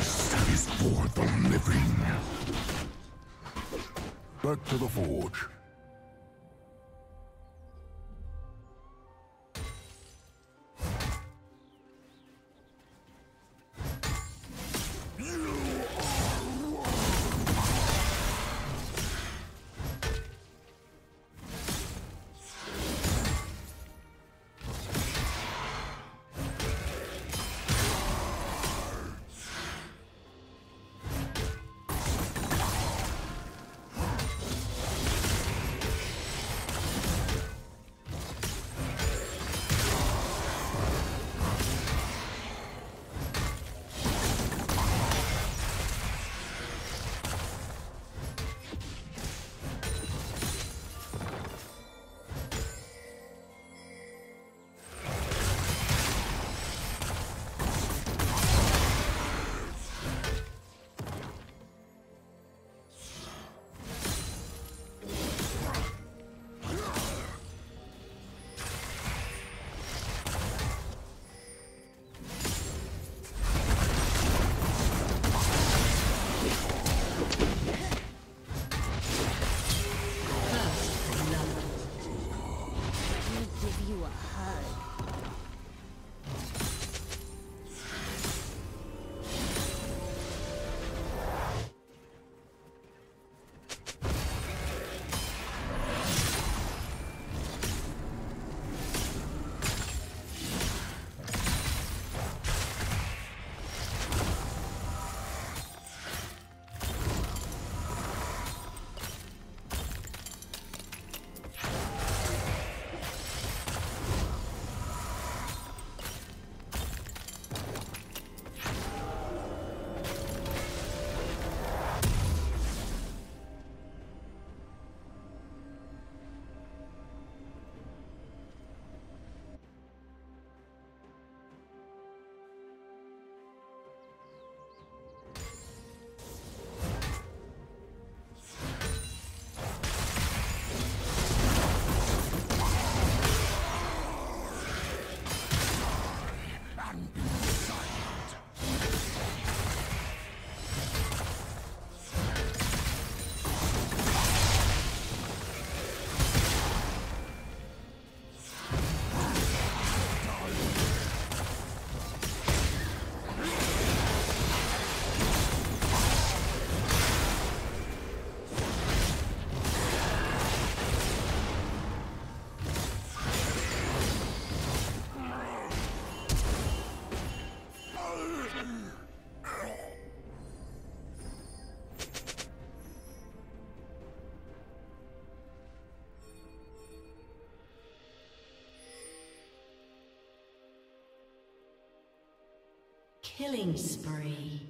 Rest is for the living. Back to the forge. Killing spree.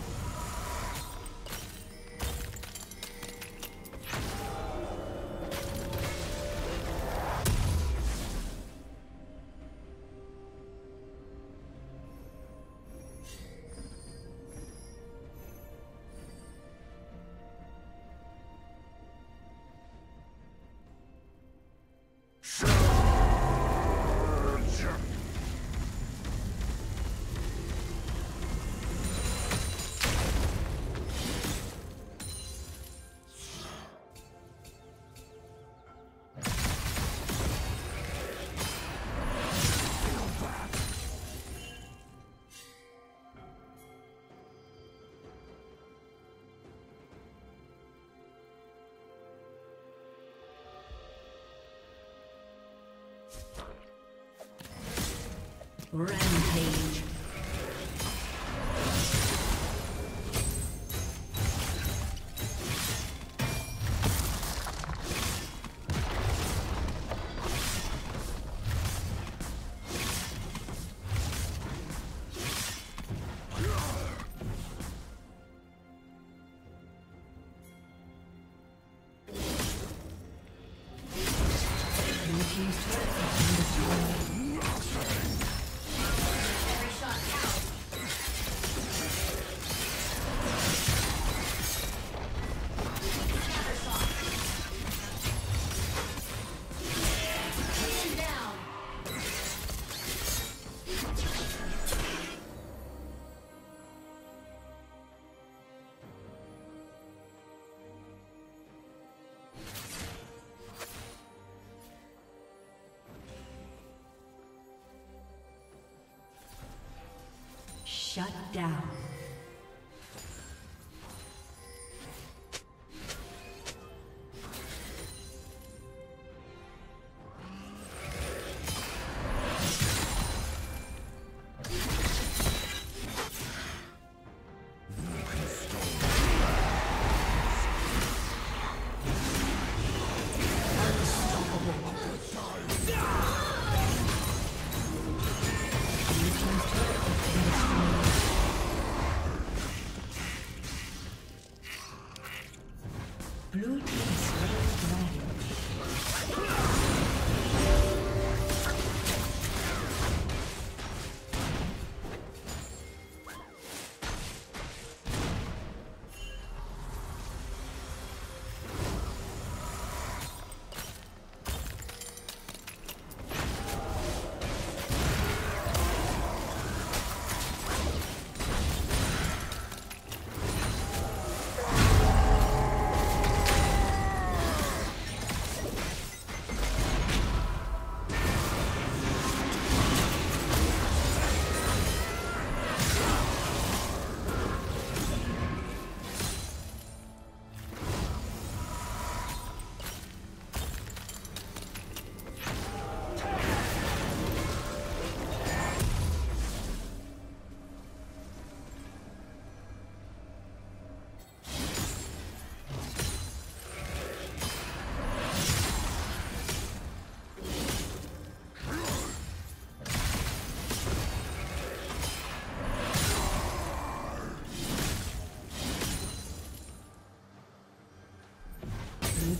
Rampage. Shut down.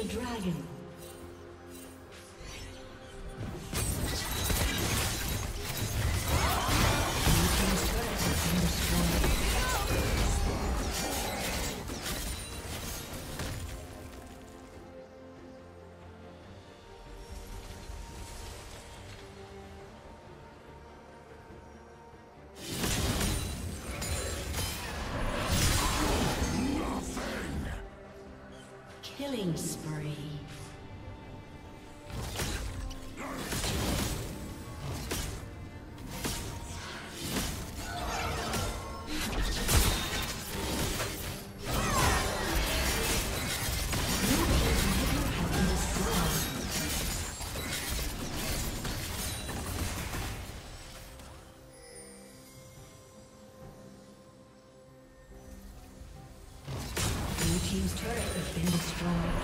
The dragon. Killing spree. Been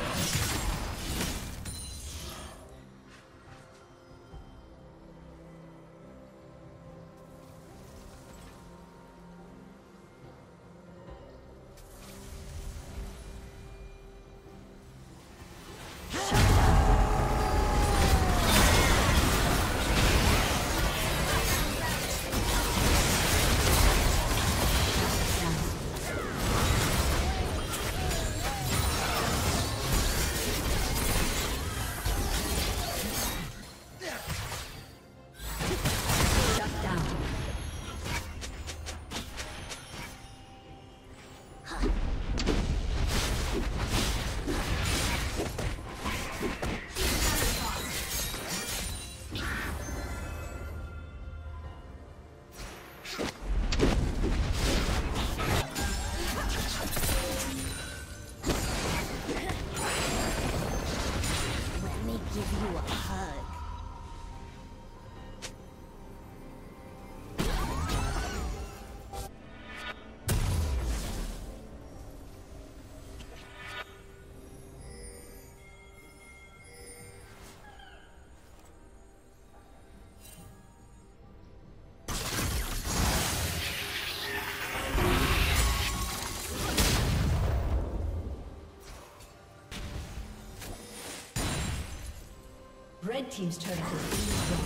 Red Team's been destroyed.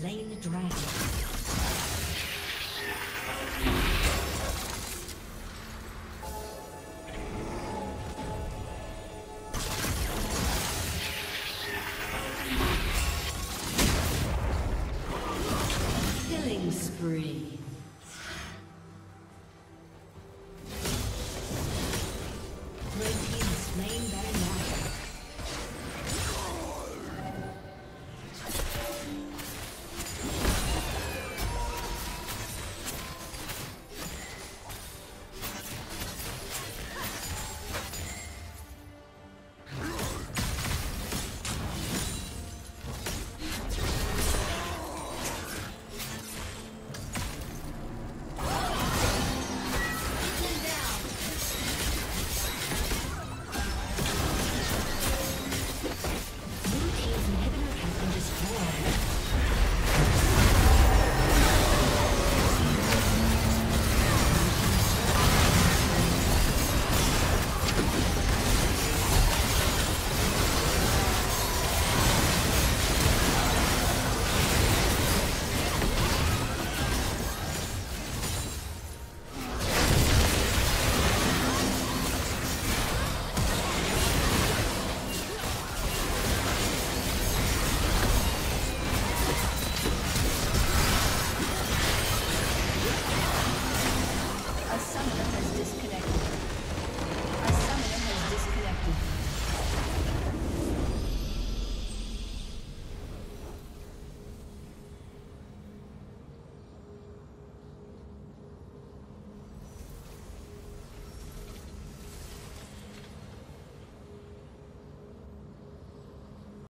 Slain the dragon.